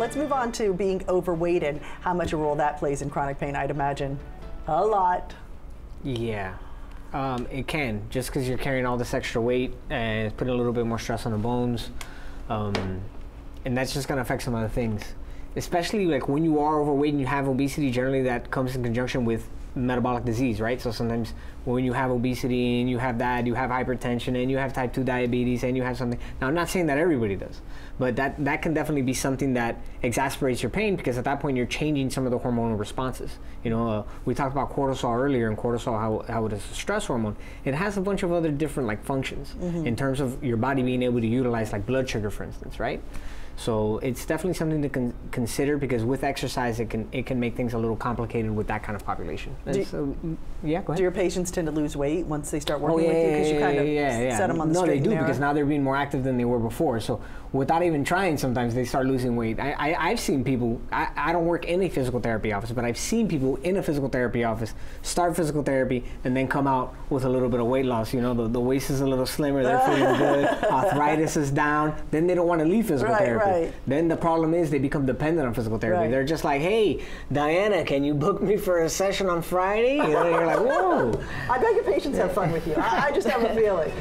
let's move on to being overweight and how much a role that plays in chronic pain. I'd imagine a lot. Yeah, um, it can. Just because you're carrying all this extra weight and putting a little bit more stress on the bones, um, and that's just gonna affect some other things. Especially like when you are overweight and you have obesity, generally that comes in conjunction with metabolic disease, right? So sometimes when you have obesity and you have that, you have hypertension and you have type 2 diabetes and you have something. Now, I'm not saying that everybody does, but that, that can definitely be something that exasperates your pain because at that point you're changing some of the hormonal responses. You know, uh, we talked about cortisol earlier and cortisol, how, how it is a stress hormone. It has a bunch of other different like functions mm-hmm. in terms of your body being able to utilize like blood sugar, for instance, right? So it's definitely something to con- consider because with exercise, it can it can make things a little complicated with that kind of population. Do, so, mm, yeah, go ahead. Do your patients tend to lose weight once they start working oh, yeah, with you because you kind of yeah, yeah. set them on the no, straight they do narrow? because now they're being more active than they were before. So without even trying, sometimes they start losing weight. I, I have seen people. I, I don't work in a physical therapy office, but I've seen people in a physical therapy office start physical therapy and then come out with a little bit of weight loss. You know, the, the waist is a little slimmer, they're feeling good, arthritis is down. Then they don't want to leave physical right, therapy. Right. Then the problem is they become dependent on physical therapy. Right. They're just like, hey, Diana, can you book me for a session on Friday? Know, you're like, whoa. I bet your patients have fun with you. I, I just have a feeling.